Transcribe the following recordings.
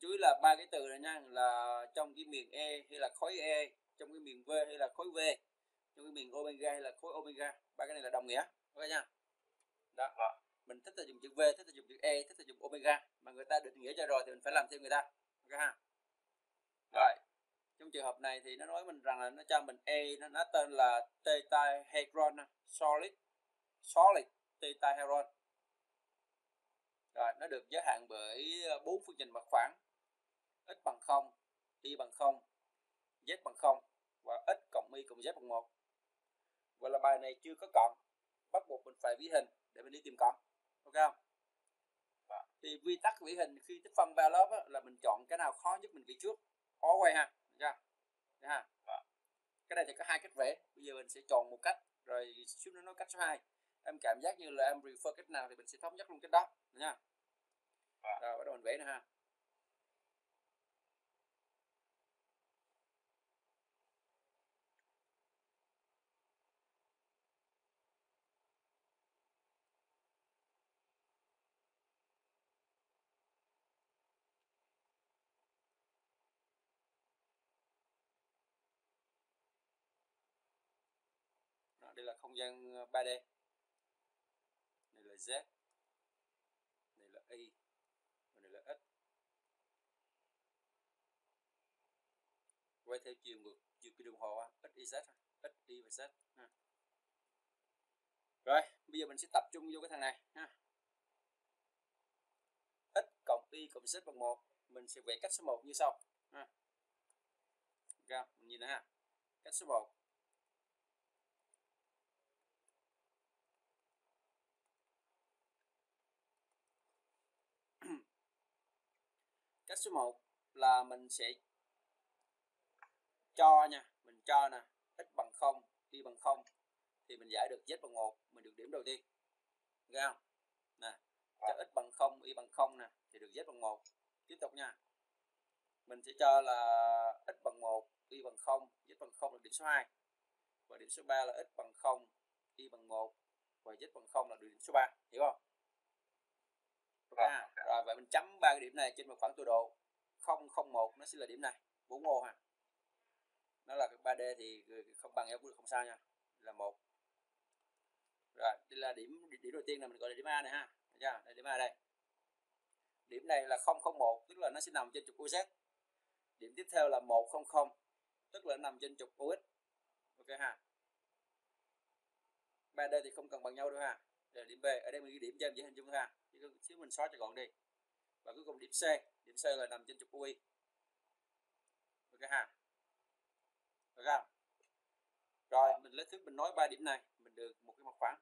chú ý là ba cái từ này nha là trong cái miền E hay là khối E trong cái miền V hay là khối V trong cái miền omega hay là khối omega. Ba cái này là đồng nghĩa ok nha? Đó. Vâng. mình thích là dùng chữ V thích là dùng chữ E thích là dùng omega mà người ta định nghĩa cho rồi thì mình phải làm theo người ta ok ha? Rồi. Trong trường hợp này thì nó nói mình rằng là nó cho mình E nó, nó tên là tetrahedron solid solid tetrahedron. Rồi nó được giới hạn bởi bốn phương trình mặt phẳng x bằng 0 y bằng 0 z bằng 0 và x cộng y cộng z bằng 1 vậy là bài này chưa có cộng bắt buộc mình phải vĩ hình để mình đi tìm cộng ok không? Vâng. thì quy tắc vĩ hình khi tích phân ba lớp á, là mình chọn cái nào khó nhất mình vẽ trước. Khó quay ha được chưa? Ha? Vâng. cái này thì có hai cách vẽ. Bây giờ mình sẽ chọn một cách rồi xíu nữa nói cách số 2 em cảm giác như là em refer cách nào thì mình sẽ thống nhất luôn cách đó được nha Vâng. rồi bắt đầu mình vẽ nè ha Đó, đây là không gian ờ, 3D này là Z này là Y và này là X. Quay theo chiều ngược chiều kim đồng hồ X Y Z. X Y và Z ha. rồi bây giờ mình sẽ tập trung vô cái thằng này ha. X cộng Y cộng Z bằng 1 mình sẽ vẽ cách số 1 như sau ha. Okay, mình nhìn nè ha. Cách số 1 cách số 1 là mình sẽ cho nha, mình cho nè x bằng 0 y bằng 0 thì mình giải được z bằng 1 mình được điểm đầu tiên. Nghe không? Nè, cho x bằng 0 y bằng 0 nè, thì được z bằng 1 tiếp tục nha. Mình sẽ cho là x bằng 1 y bằng 0 z bằng 0 là điểm số 2 và điểm số 3 là x bằng 0 y bằng 1 và z bằng 0 là điểm số 3 hiểu không? Ok ha rồi, vậy mình chấm ba cái điểm này trên một khoảng tọa độ 001 nó sẽ là điểm này, bốn ô ha. Nó là cái 3D thì không bằng nhau cũng được không sao nha, là một. Rồi, đây là điểm điểm đầu tiên là mình gọi là điểm A này ha. Được chưa? đây, điểm A đây. Điểm này là 001 tức là nó sẽ nằm trên trục OZ điểm tiếp theo là 100 tức là nó nằm trên trục OX ok ha. 3D thì không cần bằng nhau đâu ha. Đây là điểm B. Ở đây mình ghi điểm cho em dễ hình dung ha chỉ xíu mình xóa cho gọn đi. Và cuối cùng điểm C điểm C là nằm trên trục UI ok ha. Được không rồi, mình lấy thước mình nói ba điểm này, mình được một cái mặt phẳng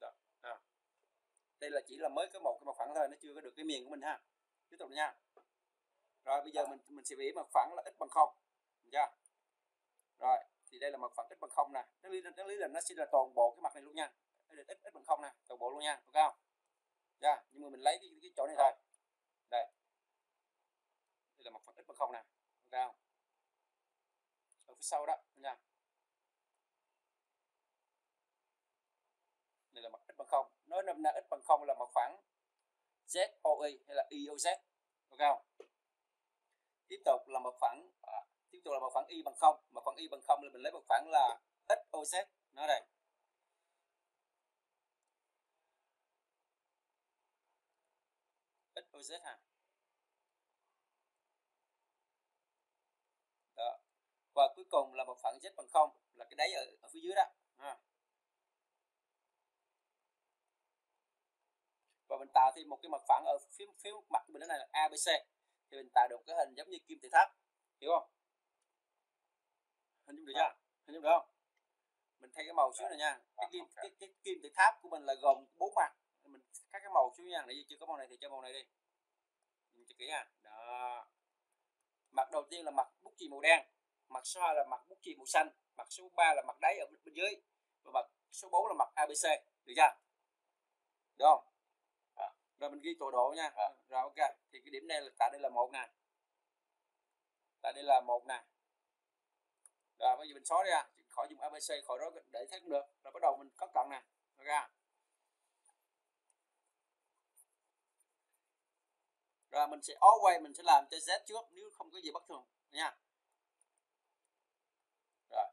Đó. À đây là chỉ là mới có một cái mặt phẳng thôi nó chưa có được cái miền của mình ha. Tiếp tục nha. Rồi bây giờ mình mình sẽ vẽ mặt phẳng là x bằng không chưa? Rồi thì đây là mặt phẳng x bằng không nè. Nó lý nó lý là nó sẽ là toàn bộ cái mặt này luôn nha. Là x x bằng không nè toàn bộ luôn nha được không? Chưa? Nhưng mà mình lấy cái, cái chỗ này thôi. Đây. Đây là mặt phẳng x bằng không nè được không? Ở phía sau đó nha đây là mặt x bằng không nói nằm nay x bằng không là mặt phẳng ZOE hay là e, IOZ ok không? Tiếp tục là mặt phẳng à, tiếp tục là mặt phẳng y bằng không. Mặt phẳng y bằng không là mình lấy mặt phẳng là XOZ nó đây. XOZ ha. Đó. Và cuối cùng là mặt phẳng z bằng không là cái đáy ở, ở phía dưới đó. Ha. Mình tạo thêm một cái mặt phẳng ở phía phía mặt của mình này là ABC thì mình tạo được cái hình giống như kim tự tháp. Hiểu không? Hình dung được chưa? Hình dung được không? Mình thay cái màu xíu này nha. Cái kim cái, cái kim tự tháp của mình là gồm bốn mặt. Mình cắt cái màu xíu nha. Nãy giờ chưa có màu này thì cho màu này đi. Nhìn cho kỹ nha. Đó. Mặt đầu tiên là mặt bút chì màu đen. Mặt số 2 là mặt bút chì màu xanh. Mặt số 3 là mặt đáy ở bên dưới. Và mặt số 4 là mặt ABC được chưa? Được không rồi mình ghi tọa độ nha. Vâng. rồi ok. Thì cái điểm này là tại đây là một nè. Tại đây là một nè. Rồi bây giờ mình xóa đi à khỏi dùng abc khỏi đó để thấy cũng được. Rồi bắt đầu mình cắt cận nè. Ok. Rồi mình sẽ always mình sẽ làm cho z trước nếu không có gì bất thường. Nha. Rồi.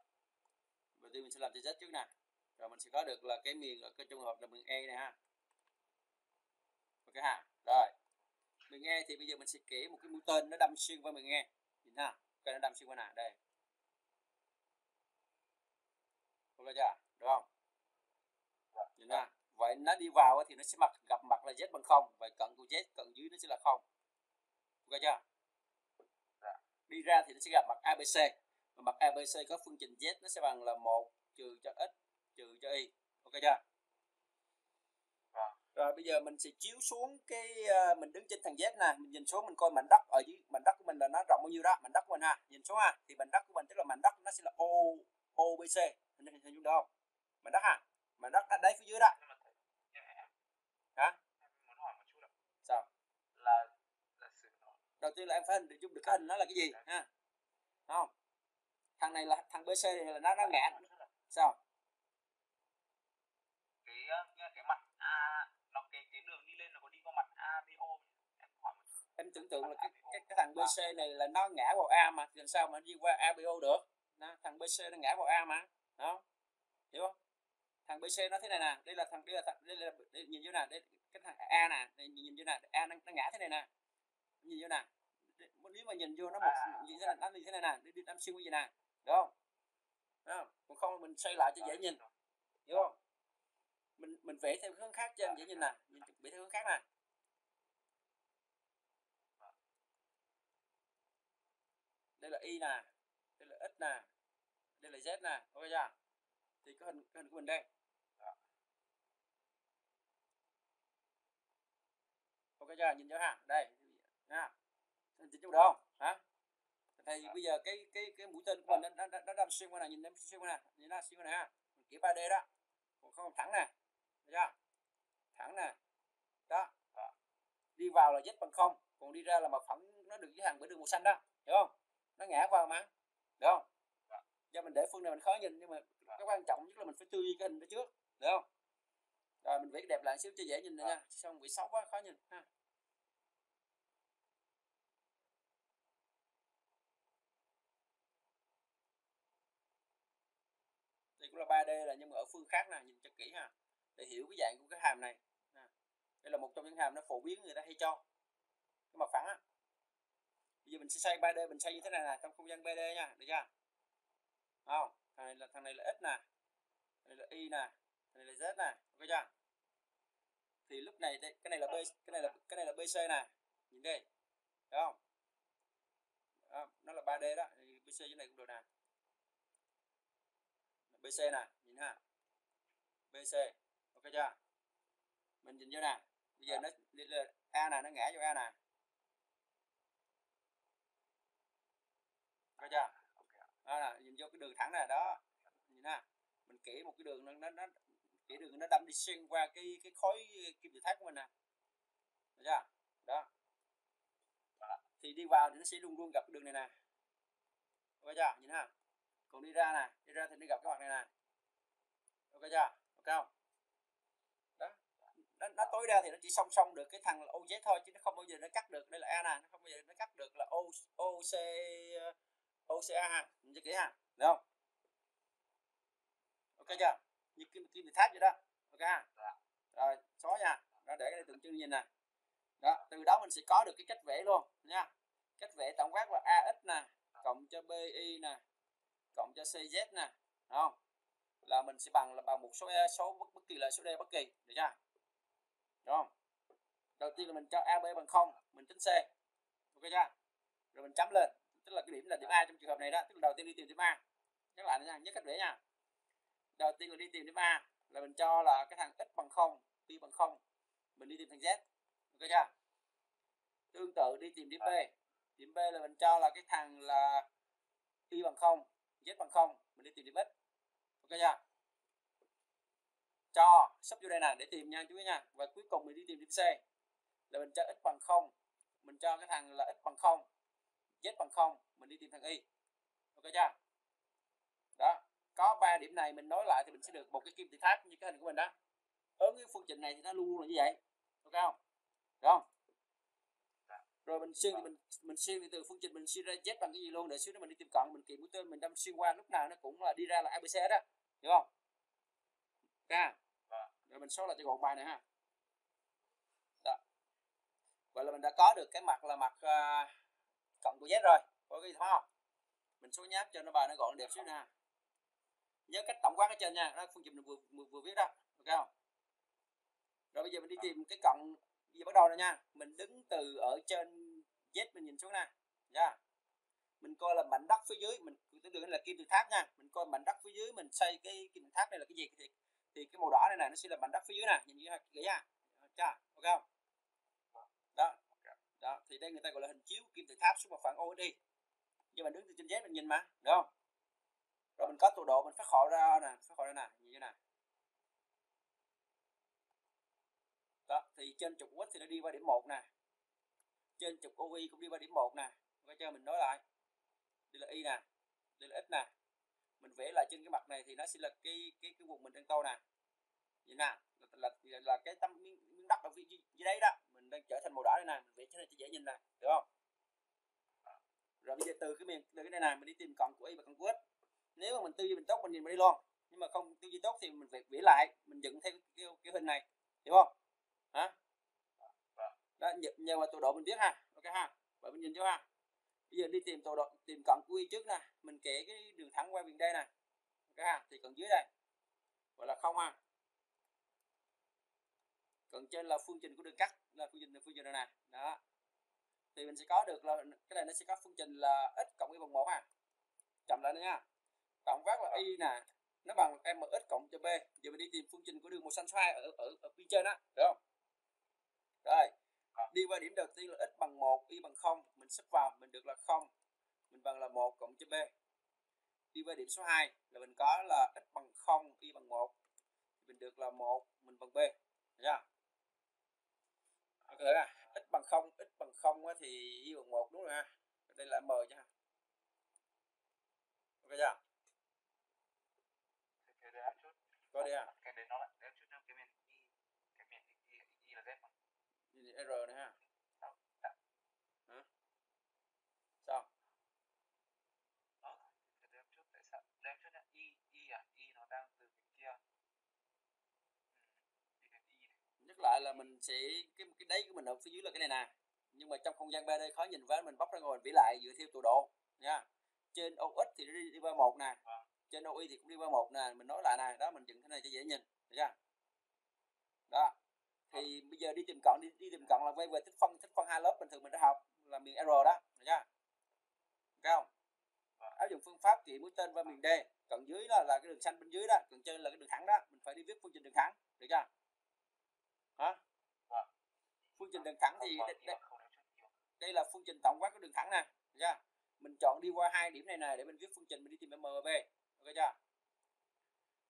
Đầu tiên mình sẽ làm cho z trước nè. Rồi mình sẽ có được là cái miền ở cái trường hợp là miền e này ha ok ha rồi. Miền e thì bây giờ mình sẽ kể một cái mũi tên nó đâm xuyên qua miền e nhìn ha cái nó đâm xuyên qua nè đây. Ok chưa? Được không? Nhìn ha vậy nó đi vào thì nó sẽ mặt gặp mặt là z bằng không. Vậy cận của z cận dưới nó sẽ là không. Ok chưa? Đi ra thì nó sẽ gặp mặt abc và mặt abc có phương trình z nó sẽ bằng là một trừ cho x trừ cho y. Ok chưa. Rồi bây giờ mình sẽ chiếu xuống cái ờ, mình đứng trên thằng z nè mình nhìn xuống mình coi mảnh đất ở dưới mảnh đất của mình là nó rộng bao nhiêu đó mảnh đất của mình ha nhìn xuống ha thì mảnh đất của mình tức là mảnh đất nó sẽ là o obc hình hình hình dung được không? Mảnh đất ha mảnh đất đáy phía dưới đó. Hả? sao? Là đầu tiên là em phải hình dung được cái hình nó là cái gì ha. Không? Thằng này là thằng bc này là nó nó ngã. Sao cái ờ, cái mặt a nó cái cái đường đi lên nó có đi qua mặt a b o em hỏi một chút em tưởng tượng là cái cái, cái thằng bc này là nó ngã vào a mà làm sao mà đi qua abo được? Đó, thằng bc nó ngã vào a mà đó. Hiểu không? Thằng bc nó thế này nè đây là thằng đây là thằng đây là đây, nhìn vô nè đây cái thằng a nè đây, nhìn vô nè a nó, nó ngã thế này nè. Nhìn vô nè. Nếu mà nhìn vô nó một nhìn thế này nó như thế này nè đi đâm xuyên cái gì nè đúng không? Đó. còn không mình xoay lại cho dễ nhìn hiểu không? Mình mình vẽ theo hướng khác cho em dễ nhìn nè nhìn vẽ theo hướng khác nè. Đây là y nè đây là x nè đây là z nè ok chưa? Thì cái hình cái hình của mình đây. Ok chưa? Nhìn cho ha. Đây nha. Nhìn thấy được không hả? Thì bây giờ cái cái cái mũi tên của mình nó nó, nó đâm xuyên qua này nhìn đâm xuyên qua nè nhìn nó xuyên qua này ha. Kiểu 3D đó. Còn không thẳng nè. Thấy chưa? Thẳng nè. Đó. Đi vào là z bằng không còn đi ra là mặt phẳng nó được giới hạn bởi đường màu xanh đó. Hiểu không? nó ngã vào mà. Được không? Do mình để phương này mình khó nhìn nhưng mà cái quan trọng nhất là mình phải tư duy cái hình đó trước được không? Rồi mình vẽ đẹp lại xíu cho dễ nhìn nữa nha. Xong bị xấu quá khó nhìn ha. Đây cũng là 3D là nhưng mà ở phương khác nè nhìn cho kỹ ha. Để hiểu cái dạng của cái hàm này đây là một trong những hàm nó phổ biến người ta hay cho. Cái mặt phẳng á bây giờ mình sẽ xây 3D mình xây như thế này là trong không gian 3D nha được chưa? Không thằng này là thằng này là x nè thằng này là y nè thằng này là z nè ok chưa? Thì lúc này đây, cái này là b cái này là cái này là bc nè nhìn đây được không? Đó, nó là 3D đó thì bc dưới này cũng được nè. Bc nè nhìn ha bc ok chưa? Mình nhìn vô nè bây giờ nó đây a nè nó ngã vô a nè. Ok chưa đó là nhìn vô cái đường thẳng này đó. Nhìn nè mình kể một cái đường nó nó, nó kể đường nó đâm đi xuyên qua cái cái khối kim tự tháp của mình nè. Được chưa? Đó. Thì đi vào thì nó sẽ luôn luôn gặp cái đường này nè. Ok chưa? Nhìn ha. Còn đi ra nè. Đi ra thì nó gặp cái mặt này nè. Ok chưa? Ok không? Đó. Nó, nó tối đa thì nó chỉ song song được cái thằng là OZ thôi chứ nó không bao giờ nó cắt được. Đây là A nè. Nó không bao giờ nó cắt được là O OC OCA nhìn cho kỹ ha được không? Ok chưa? Như kim kim tự tháp vậy đó. Ok ha? Rồi xóa nha. Đó để cái này tượng trưng nhìn nè. Đó từ đó mình sẽ có được cái cách vẽ luôn nha. Cách vẽ tổng quát là AX nè cộng cho BI nè cộng cho CZ nè Đúng không? Là mình sẽ bằng là bằng một số e, số bất, bất kỳ là số D bất kỳ được chưa? Đúng không? Đầu tiên là mình cho AB bằng không mình tính C. Ok chưa? Rồi mình chấm lên tức là cái điểm là điểm A trong trường hợp này đó, tức là đầu tiên đi tìm điểm A. Nhắc lại nha nhớ cách vẽ nha. Đầu tiên là đi tìm điểm A là mình cho là cái thằng x bằng không, y bằng không, mình đi tìm thằng z. Ok chưa? Tương tự đi tìm điểm B. Điểm B là mình cho là cái thằng là y bằng không, z bằng không, mình đi tìm điểm x. Ok chưa? Cho, sắp vô đây nè, để tìm nha, chú ý nha. Và cuối cùng mình đi tìm điểm C là mình cho x bằng không, mình cho cái thằng là x bằng không z bằng không mình đi tìm thằng y. Ok chưa? Đó có ba điểm này mình nối lại thì mình sẽ được một cái kim tự tháp như cái hình của mình đó. Ứng cái phương trình này thì nó luôn luôn là như vậy. Ok không? Được không? Rồi mình xuyên thì mình mình xuyên thì từ phương trình mình xuyên ra z bằng cái gì luôn? Để xíu nữa mình đi tìm cận mình kiếm mũi tên mình đâm xuyên qua lúc nào nó cũng là đi ra là abc đó. Hiểu không? Ok rồi mình số lại cho gọn bài này ha. Đó. Vậy là mình đã có được cái mặt là mặt uh, cộng của z rồi. Có thôi không mình số nháp cho nó bài nó gọn đẹp xíu nè. Nhớ cách tổng quát ở trên nha. Đó phương trình mình vừa, vừa, vừa viết đó. Ok không? Rồi bây giờ mình đi tìm cái cộng gì bắt đầu rồi nha. Mình đứng từ ở trên z mình nhìn xuống nè. Nha mình coi là mảnh đất phía dưới. Mình tưởng tượng là kim tự tháp nha. Mình coi mảnh đất phía dưới mình xây cái kim tự tháp này là cái gì? Thì thì cái màu đỏ này nè nó sẽ là mảnh đất phía dưới nè. Nhìn như kỹ nha. Cha ok không? Đó thì đây người ta gọi là hình chiếu kim tự tháp xuống mặt phẳng OSD nhưng mình đứng từ trên giấy mình nhìn mà được không? Rồi mình có tọa độ mình phát họ ra nè phát họ ra nè như thế này đó thì trên trục quýt thì nó đi qua điểm 1 nè. Trên trục OI cũng đi qua điểm 1 nè. Coi cho mình nói lại. Đây là Y nè đây là X nè. Mình vẽ lại trên cái mặt này thì nó sẽ là cái cái cái vùng mình đang tô nè. Vậy nè là, là, là, là cái tâm miếng, miếng đất ở phía dưới đấy đó mình đang trở thành màu đỏ đây này, mình vẽ cho này cho dễ nhìn nè được không? À, rồi bây giờ từ cái miền từ cái này này mình đi tìm cộng của y và cộng của x nếu mà mình tư duy mình tốt mình nhìn mình đi luôn. Nhưng mà không tư duy tốt thì mình phải vẽ lại mình dựng theo cái, cái, cái hình này hiểu không? Hả? Đó nhờ, vào tọa độ mình biết ha ok ha? Vậy mình nhìn cho ha. Bây giờ đi tìm tọa độ tìm cộng của y trước nè mình kể cái đường thẳng qua miền đây nè ok ha? Thì cần dưới đây gọi là không ha? Cần trên là phương trình của đường cắt là phương trình phương trình này nè. Đó. Thì mình sẽ có được là cái này nó sẽ có phương trình là x cộng y bằng một ha. Chậm lại nữa nha. Tổng phát là y nè. Nó bằng mx cộng cho b. Giờ mình đi tìm phương trình của đường màu xanh xoay ở ở ở phía trên á. Được không? Rồi. Đi qua điểm đầu tiên là x bằng 1 y bằng 0 mình sắp vào, mình được là 0 mình bằng là 1 cộng cho b. Đi qua điểm số 2 là mình có là x bằng 0 y bằng 1 mình được là 1 mình bằng b. Được chưa? Ok à x bằng 0 x bằng 0 thì y bằng 1 đúng rồi ha. Đây là m chứ ha ok chưa? Có đi à cái đấy nó lại đếm chút nữa cái miền y cái miền y y là z mà. R này ha Đâu, dạ. hả sao Ờ, phải đếm chút tại sao đếm chút nhá y y à y nó đang từ bên kia ừ. đi đến y lại là mình sẽ cái cái đáy của mình ở phía dưới là cái này nè. Nhưng mà trong không gian 3D khó nhìn quá mình bóc ra ngồi mình vẽ lại dựa theo tọa độ nha. Trên OX thì đi, đi qua một nè. Vâng. trên OY thì cũng đi qua một nè. Mình nói lại nè đó mình dựng thế này cho dễ nhìn được chưa? Đó. Thì bây giờ đi tìm cận đi, đi tìm cận là quay về tích phân tích phân hai lớp bình thường mình đã học là miền R đó được chưa? Được không? Vâng. áp dụng phương pháp chỉ mũi tên qua miền D. Cận dưới đó là cái đường xanh bên dưới đó cận trên là cái đường thẳng đó. Mình phải đi viết phương trình đường thẳng được chưa hả? Vâng. phương trình đường thẳng thì Không, đây, đây, đây là phương trình tổng quát của đường thẳng nè chưa? Mình chọn đi qua hai điểm này nè để mình viết phương trình mình đi tìm m và b ok chưa?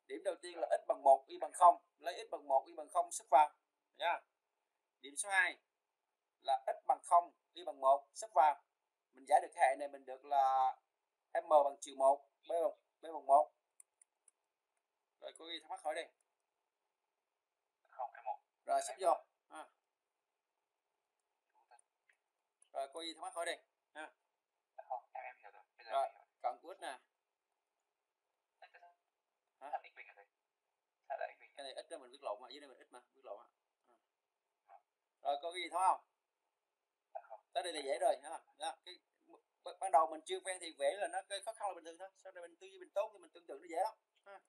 Điểm đầu tiên là x bằng 1 y bằng 0 lấy x bằng 1 y bằng 0 sức vào chưa? Điểm số 2 là x bằng 0 y bằng 1 sức vào. Mình giải được cái hệ này mình được là m bằng trừ 1 b bằng b bằng 1 rồi có gì thắc mắc hỏi đi. một rồi sắp vô. À. rồi có gì thắc mắc hỏi đi. Không em em hiểu rồi. Bây giờ Rồi. còn cuối nè. Ê, tại sao- Hả? sao x bình ở đây sao lại x bình cái này ít đó mình viết lộn mà dưới đây mình ít mà viết lộn á À. rồi có cái gì thôi không? À tới đây là dễ rồi ha đó, cái b- ban đầu mình chưa quen thì vẽ là nó cái khó khăn là bình thường thôi. Sau này mình tư duy mình tốt thì mình tưởng tượng nó dễ lắm. Ha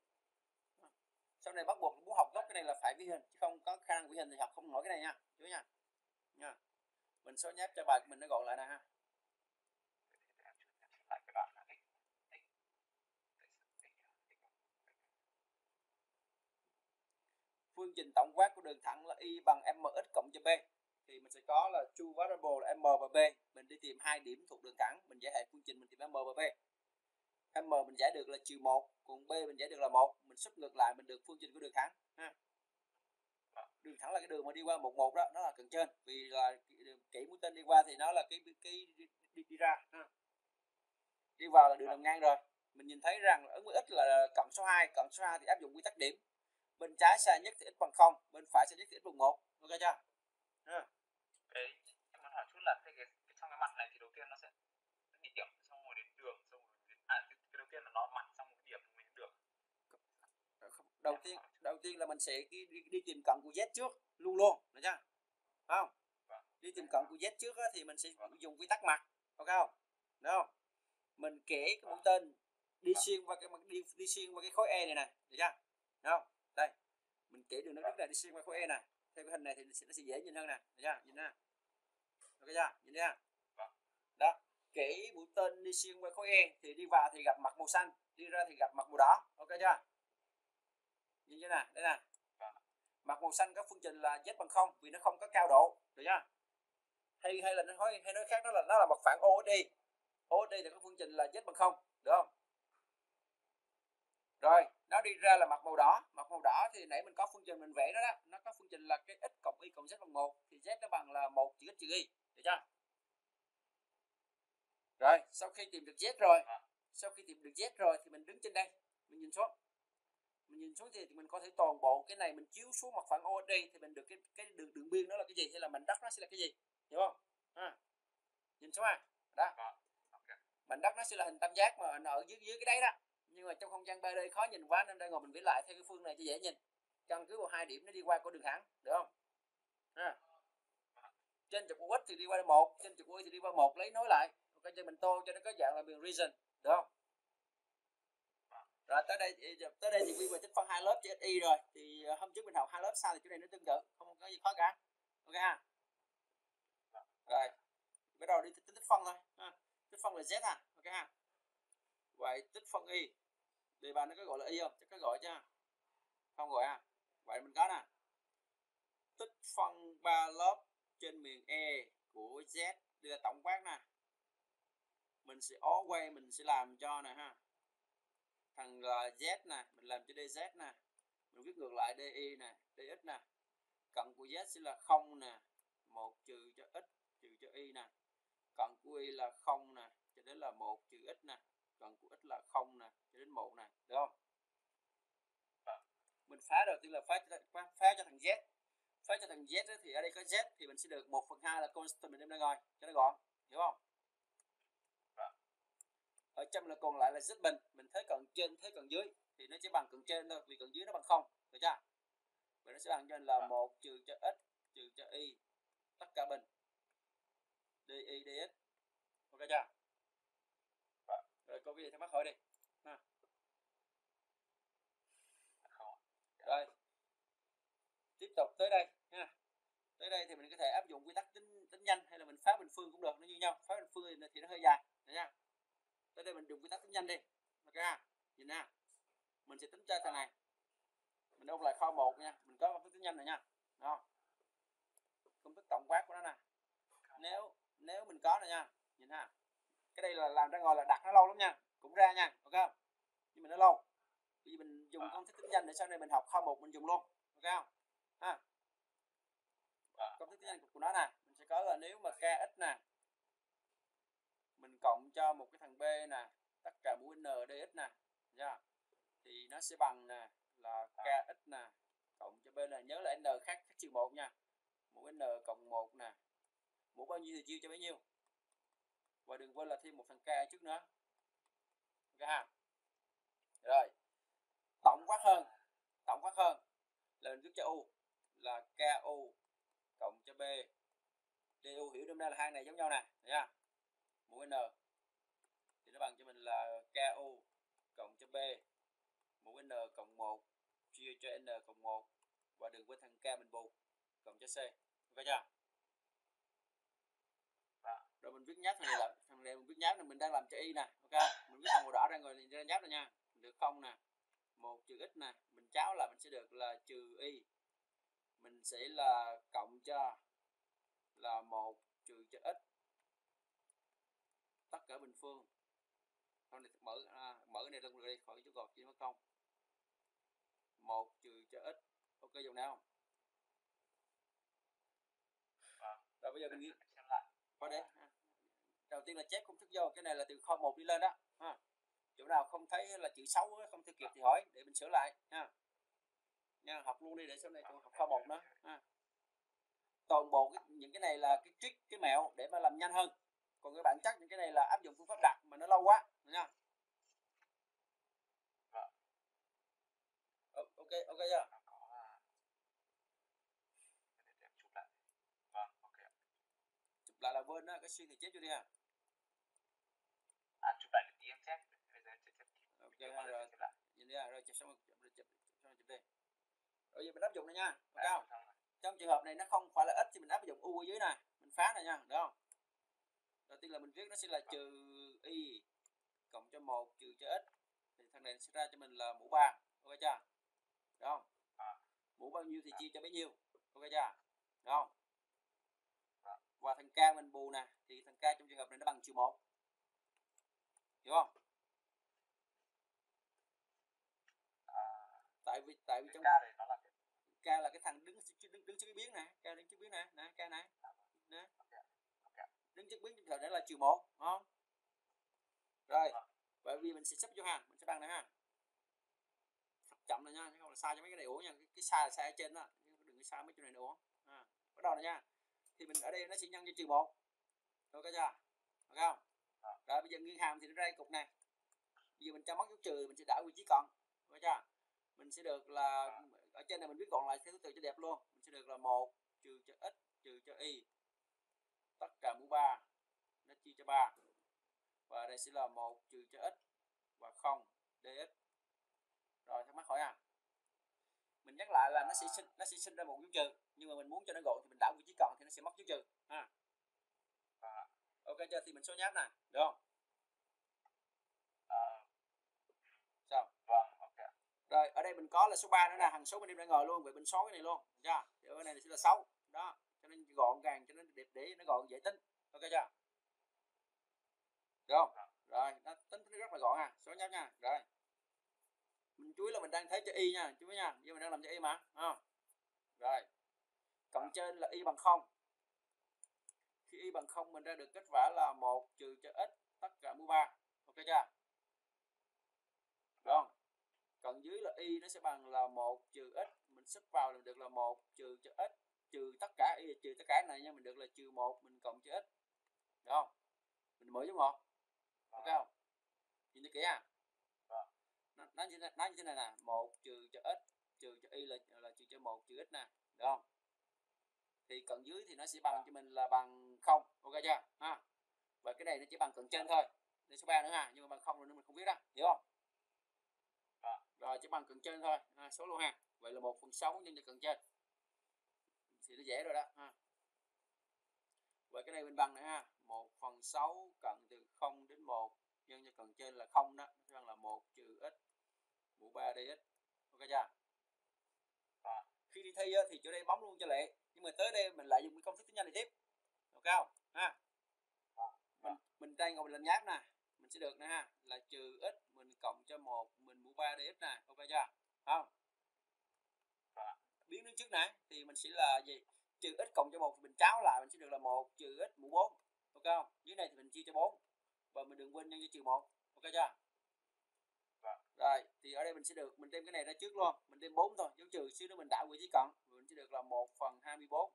sau này bắt buộc muốn học gốc cái này là phải vi hình, chứ không có khả năng vi hình thì học không nổi cái này nha, chú nha. Nha. Mình số nháp cho bài của mình nó gọn lại nè ha. Phương trình tổng quát của đường thẳng là y bằng mx cộng cho b. Thì mình sẽ có là two variable là m và b. Mình đi tìm hai điểm thuộc đường thẳng, mình giải hệ phương trình, mình tìm m và b m mình giải được là trừ một còn b mình giải được là một. Mình xúc ngược lại mình được phương trình của đường thẳng ha. Đường thẳng là cái đường mà đi qua một một đó nó là cần trên. Vì là kỹ mũi tên đi qua thì nó là cái cái đi, đi, đi ra ha. đi vào là đường nằm ngang rồi. Mình nhìn thấy rằng ứng với x là cộng số 2 cộng số 2 thì áp dụng quy tắc điểm. Bên trái xa nhất thì x bằng 0 bên phải xa nhất thì x bằng 1 ok chưa ha. cái em muốn hỏi chút là cái, cái, cái trong cái mặt này thì đầu tiên nó sẽ đi điểm xong rồi đến đường xong rồi đến, à cái, cái đầu tiên là nó mặt xong rồi cái điểm mình đến đường đầu tiên đầu tiên là mình sẽ đi, đi, đi tìm cận của z trước luôn luôn được chưa? Không? Vâng. đi tìm cận của z trước á, thì mình sẽ vâng. dùng quy tắc mặt ok không? Đúng không? Mình kể cái mũi tên đi xuyên qua cái đi đi xuyên qua cái khối e này nè được chưa? Đúng không? Đây mình kể đường nó đất này đi xuyên qua khối e này. Theo cái hình này thì nó sẽ dễ nhìn hơn nè được chưa? Nhìn nè. Ok chưa? Nhìn nha vâng. đó kể mũi tên đi xuyên qua khối e thì đi vào thì gặp mặt màu xanh đi ra thì gặp mặt màu đỏ ok chưa? Nhìn chưa nè đây nè mặt màu xanh có phương trình là z bằng không vì nó không có cao độ. Được chưa? Hay hay là nó nói hay nói khác đó là nó là một phản OSD OSD thì có phương trình là z bằng không được không? Rồi nó đi ra là mặt màu đỏ. Mặt màu đỏ thì nãy mình có phương trình mình vẽ đó đó. Nó có phương trình là cái x cộng y cộng z bằng một thì z nó bằng là một trừ x trừ y. Được chưa? Rồi sau khi tìm được z rồi sau khi tìm được z rồi thì mình đứng trên đây mình nhìn xuống mình nhìn xuống thì mình có thể toàn bộ cái này mình chiếu xuống mặt phẳng OSD thì mình được cái cái đường đường biên đó là cái gì? Hay là mảnh đất nó sẽ là cái gì? Hiểu không? À. nhìn xuống à đó. Mảnh đất nó sẽ là hình tam giác mà ở dưới dưới cái đấy đó. Nhưng mà trong không gian 3D khó nhìn quá nên đây ngồi mình viết lại theo cái phương này cho dễ nhìn. Căn cứ vào hai điểm nó đi qua của đường thẳng được không? À. trên trục của x thì đi qua một trên trục y thì đi qua một lấy nối lại. Ok cho mình tô cho nó có dạng là đường region được không rồi tới đây tới đây thì quy về tích phân hai lớp chữ y rồi. Thì ờ, hôm trước mình học hai lớp sau thì chỗ này nó tương tự không có gì khó cả. Ok ha? Rồi bắt đầu đi tích, tích phân thôi ha. tích phân là z ha ok ha? Vậy tích phân y đề bài nó có gọi là y không? Chắc có gọi chứ không gọi ha? Vậy mình có nè. Tích phân ba lớp trên miền e của z đây là tổng quát nè. Mình sẽ ó quay mình sẽ làm cho nè ha? Thằng z nè mình làm cho dz nè. Mình viết ngược lại di e nè dx nè. Cận của z sẽ là không nè. Một trừ cho x trừ cho y nè. Cận của y là không nè cho đến là một trừ x nè. Cận của x là không nè cho đến một nè được không? Mình phá đầu tiên là phá cho, phá, phá cho thằng z. Phá cho thằng z thì ở đây có z thì mình sẽ được 1 phần hai là constant mình đem ra ngoài cho nó gọn hiểu không? Ở trong là còn lại là z bình. Mình thấy cần trên, thấy cần dưới. Thì nó chỉ bằng cần trên thôi, vì cần dưới nó bằng không. Được chưa? Vậy nó sẽ bằng cho nên là một trừ cho x, trừ cho y. Tất cả bình. Di dx ok chưa? Rồi, cô cái gì thắc mắc hỏi đi. Ha. rồi. Tiếp tục tới đây, ha. Tới đây thì mình có thể áp dụng quy tắc tính tính nhanh, hay là mình phá bình phương cũng được, nó như nhau phá bình phương thì, thì nó hơi dài được chưa tới đây mình dùng quy tắc tính nhanh đi. Ok nhìn nha mình sẽ tính cho thằng này. Mình ôn lại kho một nha. Mình có công thức tính nhanh này nha. Đó công thức tổng quát của nó nè. Nếu nếu mình có này nha. Nhìn ha? Cái đây là làm ra ngồi là đặt nó lâu lắm nha. Cũng ra nha. Ok không? Nhưng mà nó lâu. Vì mình dùng công thức tính nhanh để sau này mình học kho một mình dùng luôn. Ok không? Ha? Công thức tính nhanh của nó nè. Mình sẽ có là nếu mà kx nè. Mình cộng cho một cái thằng b nè tất cả mũ n dx nè. Nha thì nó sẽ bằng nè là kx nè. Cộng cho b là nhớ là n khác khác trừ một nha. Mũ n cộng một nè. Mũ bao nhiêu thì chia cho bấy nhiêu? Và đừng quên là thêm một thằng k trước nữa. Ok ha rồi. Tổng quát hơn. Tổng quát hơn. Là mình viết cho u là ku cộng cho b. Du hiểu đâm ra là hai này giống nhau nè. Nha mũ n thì nó bằng cho mình là ku cộng cho b, mũ n cộng 1 chia cho n cộng 1 và đừng quên thằng k mình bù cộng cho c. Ok chưa? Rồi mình viết nháp thằng này là thằng này mình viết nháp này mình đang làm cho y nè, ok? Mình viết thằng màu đỏ ra rồi mình ra nháp rồi nha. Mình được không nè? Một trừ x nè, mình cháo là mình sẽ được là trừ y. Mình sẽ là cộng cho là một trừ cho x. Tất cả bình phương con này mở à, mở cái này luôn đi khỏi chú gọt chỉ mất không một trừ cho x ok dùng nào? Rồi bây giờ mình lại. Qua đây đầu tiên là chép công thức vô. Cái này là từ kho 1 đi lên đó ha. chỗ nào không thấy là chữ xấu không theo kịp thì hỏi để mình sửa lại ha. Nha học luôn đi để sau này còn học kho 1 nữa ha. Toàn bộ cái, những cái này là cái trick cái mẹo để mà làm nhanh hơn còn cái bản chất những cái này là áp dụng phương pháp đặt mà nó lâu quá nha Ờ, ok ok chưa? À, chụp lại. Vâng chụp lại là quên đó cái xuyên thì chép vô đi ha. À chụp lại tí em chép bây giờ chép chép ok rồi. nhìn đi rồi chụp xong rồi chụp chụp chụp xong rồi chụp đi. Rồi giờ mình áp dụng này nha ok không? xong rồi. trong trường hợp này nó không phải là ít thì mình áp dụng u ở dưới này mình phá này nha được không tiên là mình viết nó sẽ là trừ y cộng cho một trừ cho x. Thì thằng này sẽ ra cho mình là mũ 3 ok chưa? Được không? À. mũ bao nhiêu thì chia cho bấy nhiêu ok chưa? Được không? À. và thằng k mình bù nè thì thằng k trong trường hợp này nó bằng trừ một. Hiểu không? À, tại vì tại vì trong k là cái thằng đứng đứng đứng trước cái biến nè k đứng trước biến nè nè k này trước biến thời đấy là trừ một không? Rồi Vâng. bởi vì mình sẽ sắp vô hàng mình sẽ bằng này ha. Chậm này nha chứ không là sai cho mấy cái này ủa nha cái, cái sai là sai ở trên đó đừng có sai mấy chỗ này nữa. À, bắt đầu này nha. Thì mình ở đây nó sẽ nhân cho trừ một. Ok chưa? Ok không? Vâng. rồi bây giờ nguyên hàm thì nó ra cục này bây giờ mình cho mất dấu trừ mình sẽ đảo vị trí còn ok chưa? Mình sẽ được là ở trên này mình viết gọn lại theo thứ tự cho đẹp luôn. Mình sẽ được là một trừ cho x trừ cho y tất cả mũ 3 nó chia cho 3 và đây sẽ là một trừ cho x và 0 dx rồi thắc mắc hỏi à? Mình nhắc lại là nó sẽ sinh nó sẽ sinh ra một dấu trừ nhưng mà mình muốn cho nó gọn thì mình đảo vị trí còn thì nó sẽ mất dấu trừ ha? À, ok chưa? Thì mình số nháp nè được không? À, sao? Vâng ok. Rồi ở đây mình có là số 3 nữa nè. Hàng số bên em đã ngồi luôn vậy mình số cái này luôn. Chưa? Thì cái này sẽ là 6 đó gọn gàng cho nên đẹp để nó gọn dễ tính. Ok chưa? Được không? Rồi nó tính nó rất là gọn ha số nháp nha. Rồi. Mình ý là mình đang thấy cho y nha chú ý nha. Giờ mình đang làm cho y mà à. rồi. Cộng trên là y bằng không. Khi y bằng không mình ra được kết quả là một trừ cho x tất cả mũ 3 ok chưa? Được không? Còn dưới là y nó sẽ bằng là một trừ x. Mình xếp vào là được là một trừ cho x trừ tất cả trừ tất cả này nha mình được là trừ một mình cộng cho x được không? Mình mở dấu ngoặc ok không? Nhìn cho kỹ Vâng. nó, nó, như, thế- nó như thế này nè. Một trừ cho x trừ cho y là là trừ cho một trừ x nè. Được không? Thì cận dưới thì nó sẽ bằng cho mình là bằng không. Ok chưa? Ha. Và cái này nó chỉ bằng cận trên thôi. Đây số 3 nữa ha nhưng mà bằng không rồi nên mình không biết đó. Hiểu không? Vâng. rồi chỉ bằng cận trên thôi. Ha, số luôn ha. Vậy là một phần sáu nhân cho cận trên thì nó dễ rồi đó, ha. Và cái này mình bằng nữa, ha. 1 phần 6 cận từ 0 đến 1 nhân cho cận trên là 0 đó. Nó bằng là 1 trừ x mũ 3 dx ok chưa? À. khi đi thi thì chỗ đây bóng luôn cho lệ nhưng mà tới đây mình lại dùng cái công thức tính nhanh này tiếp. Ok không? Ha. À. mình mình đây ngồi mình lên nháp nè. Mình sẽ được nè ha. Là trừ x mình cộng cho 1 mình mũ 3 dx nè. Ok chưa không Vâng. biến đứng trước nè thì mình sẽ là gì? Trừ x cộng cho một thì mình tráo lại mình sẽ được là một trừ x mũ 4 ok không? Dưới này thì mình chia cho 4 và mình đừng quên nhân cho trừ một ok chưa? Vâng. rồi thì ở đây mình sẽ được mình đem cái này ra trước luôn mình đem 4 thôi dấu trừ xíu nữa mình đảo vị trí cộng mình sẽ được là 1 phần 24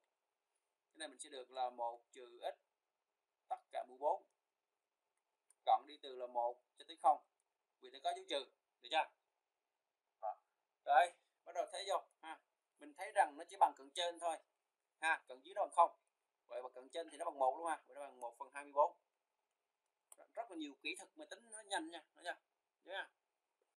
cái này mình sẽ được là 1 trừ x tất cả mũ 4 cộng đi từ là 1 cho tới 0 vì nó có dấu trừ được chưa? Vâng. rồi bắt đầu thấy mình thấy rằng nó chỉ bằng cận trên thôi. Ha cận dưới nó bằng không. Vậy mà cận trên thì nó bằng một luôn ha. Vậy nó bằng 1 phần 24 rất là nhiều kỹ thuật mà tính nó nhanh nha, nha. Nha